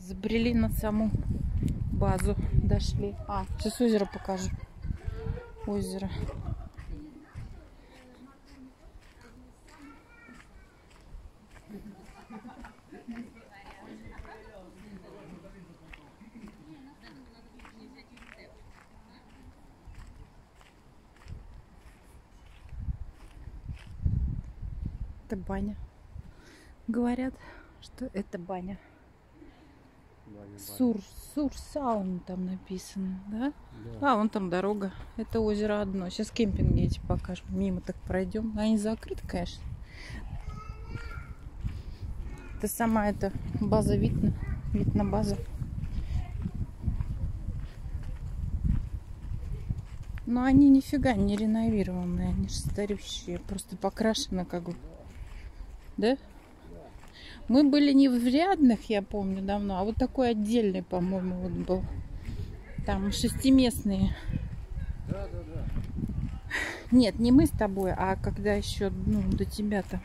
Забрели на саму базу. Дошли. А, сейчас озеро покажу. Озеро. Это баня. Говорят, что это баня. Сур, Сур Саун там написано, да? Да. А, вон там дорога. Это озеро одно. Сейчас кемпинги эти покажем. Мимо так пройдем. Они закрыты, конечно. Это сама эта база видно. Видно база. Но они нифига не реновированные. Они же старющие. Просто покрашены как бы. Да? Мы были не в рядных, я помню, давно, а вот такой отдельный, по-моему, вот был. Там шестиместные. Да, да, да. Нет, не мы с тобой, а когда еще, ну, до тебя там.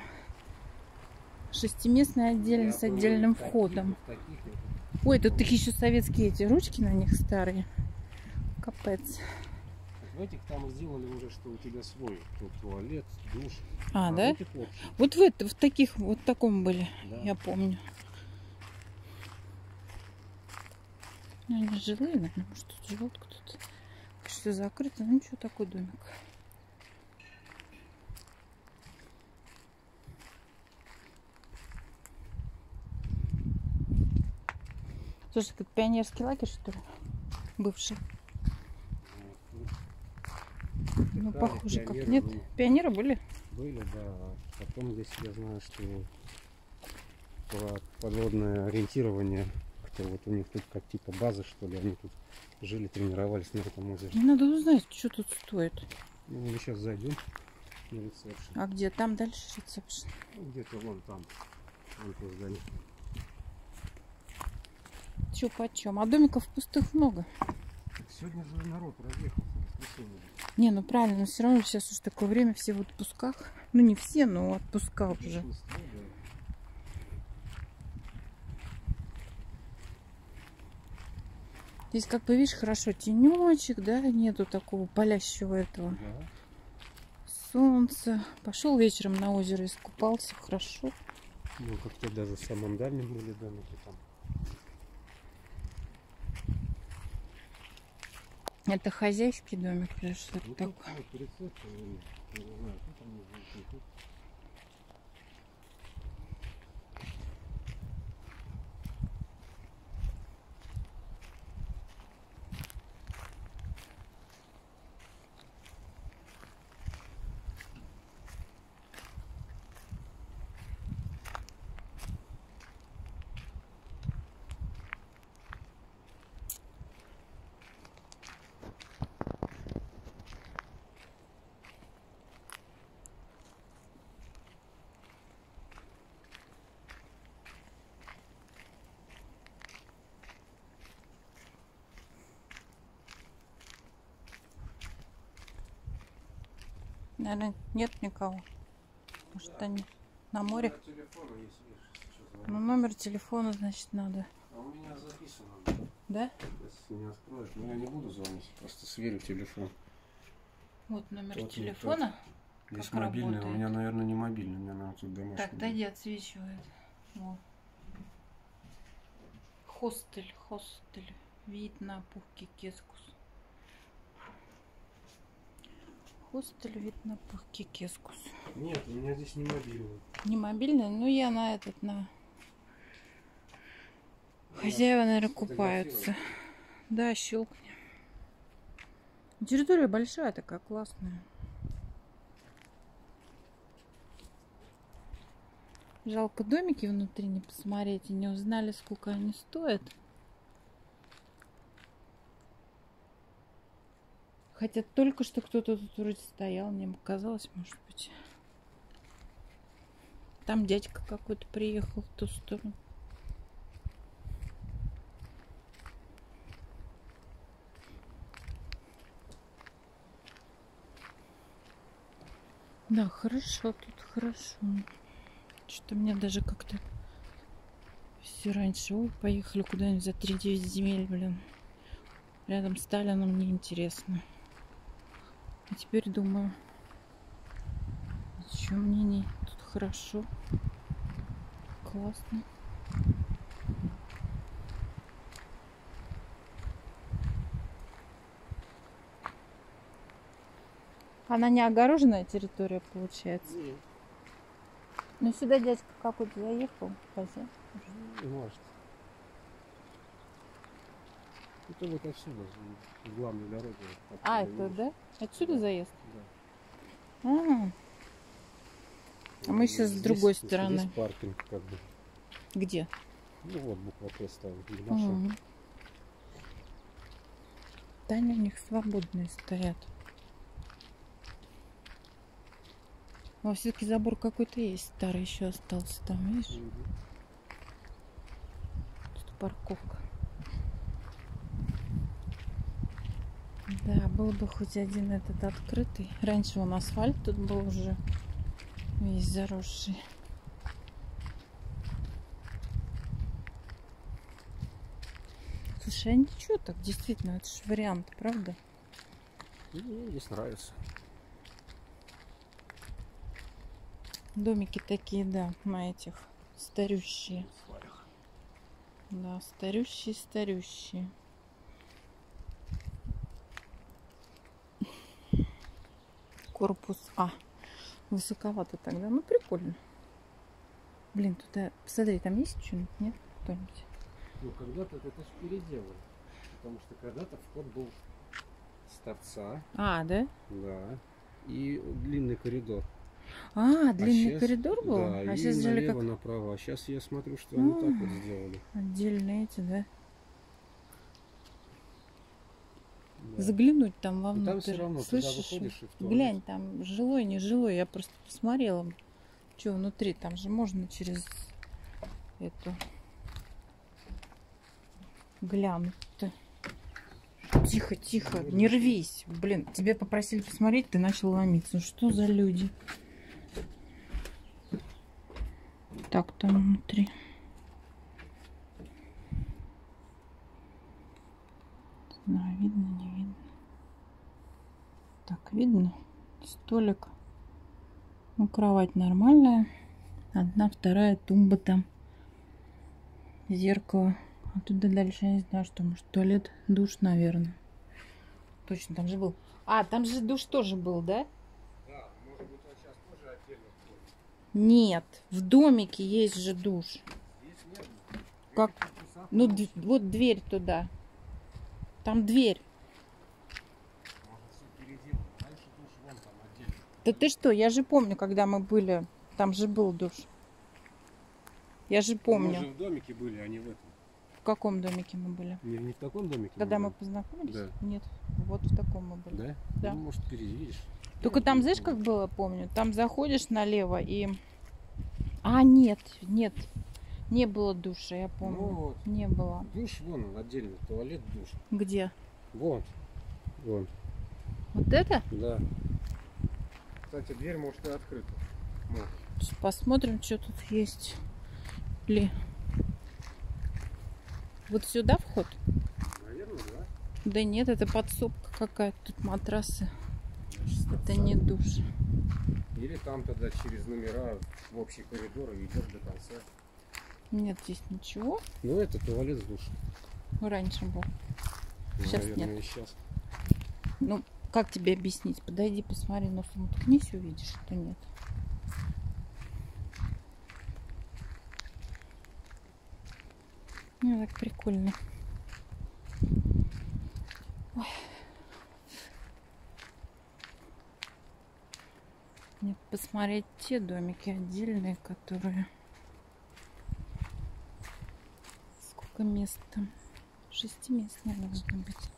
Шестиместный отдельно с Я был отдельным таких, входом. таких. Ой, тут такие еще советские эти ручки на них старые. Капец. В этих там сделали уже, что у тебя свой тут туалет, душ. А, в да? Вот в, это, в таких, вот таком были, Да. я помню. Ну, они жилые, наверное, может, тут живут кто-то. Что закрыто, ну что такой домик. Слушай, как пионерский лагерь, что ли? Бывший. Ну, похоже, как пионеры нет. были. Пионеры были? Были, да. Потом здесь я знаю, что про подводное ориентирование, что вот у них тут как типа база, что ли, они тут жили, тренировались на этом озере. Надо узнать, что тут стоит. Ну, мы сейчас зайдем на ресепшн. А где? Там дальше ресепшн. Где-то вон там, вон то здание. Чё почем? А домиков пустых много. Сегодня же народ разъехался. Не, ну правильно, но все равно сейчас уже такое время, все в отпусках. Ну не все, но отпуска уже. Здесь, как бы, видишь, хорошо тенечек, да, нету такого палящего этого Да. солнца. Пошел вечером на озеро, искупался, хорошо. Ну, как-то даже в самом дальнем были домики там. Это хозяйский домик или что это тут такое? вот Наверное, нет никого. Может, они на море? Номер телефона, если сейчас звонить. Ну, номер телефона, значит, надо. А у меня записано. Да? Если не откроешь, но я не буду звонить, просто сверю телефон. Вот номер Вот, телефона. Здесь Как мобильный, у работает? меня, наверное, не мобильный, у меня, наверное, тут домашний. Так, дойди, отсвечивает. Вот. Хостель, хостель. Вид на пухкий кескус. Хостель, вид на пухкий кескус. Нет, у меня здесь не мобильный. Не мобильный, но я на этот, на... Хозяева, наверное, купаются. Да, щелкни. Территория большая такая, классная. Жалко домики внутри не посмотреть и не узнали, сколько они стоят. Хотя только что кто-то тут вроде стоял, мне показалось, может быть. Там дядька какой-то приехал в ту сторону. Да, хорошо, тут хорошо. Что-то мне даже как-то Все раньше. Ой, поехали куда-нибудь за 3-9 земель, блин. Рядом с Сталином неинтересно. А теперь думаю, что мне не тут хорошо. Классно. Она не огороженная территория, получается. Нет. Ну сюда дядька какой-то заехал. Хозяин. Может. Это вот отсюда, с главной дороги. А, это, видишь. да? Отсюда Да. заезд? Да. А, А мы щас с Здесь- другой здесь стороны. паркинг как бы. где? Ну вот буква Т ставим. Да, они у них свободные стоят. Но все-таки забор какой-то есть старый еще остался там, видишь? Мгм. Тут парковка. Да, был бы хоть один этот открытый. Раньше он асфальт тут был уже весь заросший. Слушай, а ничего так, действительно, это же вариант, правда? Мне здесь нравится. Домики такие, да, на этих старющие. Да, старющие, старющие. Корпус А. Высоковато тогда. Ну, прикольно. Блин, туда... Посмотри, там есть что-нибудь? Нет? Кто-нибудь? Ну, когда-то это ж переделали. Потому что когда-то вход был с торца, А, да? да, и длинный коридор. А, длинный щас- коридор был? Да, а и сейчас налево, как направо. А сейчас я смотрю, что они так вот А. сделали. отдельные эти, да? Да. Заглянуть там Ну, вовнутрь. там все равно, Слышишь? выходишь и туалет. Глянь, там жилой, не жилой. Я просто посмотрела, что внутри. Там же можно через эту глянуть-то. Тихо, тихо, не рвись. Блин, тебе попросили посмотреть, ты начал ломиться. Что за люди? Так, там внутри. Знаю, видно, видно. Столик. Ну, кровать нормальная. Одна, вторая тумба там. Зеркало. А туда дальше я не знаю, что. Может, туалет, душ, наверное. Точно, там же был. А, там же душ тоже был, да? Да, может быть, он сейчас тоже отдельно входит. Нет, в домике есть же душ. Здесь нет. Как? Ну, вот дверь туда. Там дверь. Может, все переделано. Раньше душ вон там отдельно. Да ты что, я же помню, когда мы были, там же был душ. Я же Мы помню, же в домике были, а не в этом. в каком домике мы были. Не, не в таком домике? Когда мы были? познакомились? Да. Нет, вот в таком мы были. Да? Да. Ну, может, переедешь. Только там, знаешь, как было, помню? Там заходишь налево и... А, нет, нет. Не было душа, я помню. Ну вот. Не было. Душ вон он отдельно, туалет, душ. Где? Вон. Вон. Вот это? Да. Кстати, дверь может и открыта. Ну, Сейчас Посмотрим, что тут есть. Ли. Вот сюда вход? наверное, да. Да нет, это подсобка какая-то. Тут матрасы. Это не душ. Или там тогда через номера в общий коридор и идешь до конца. Нет здесь ничего. Ну, это туалет с душем. Раньше был. Ну, Щас наверное, нет. и сейчас. Ну, как тебе объяснить? Подойди, посмотри, носом уткнись, увидишь, что нет. Ну, так прикольно. Ой. Мне посмотреть те домики отдельные, которые... Сколько мест там? Шести мест, наверное, должно быть.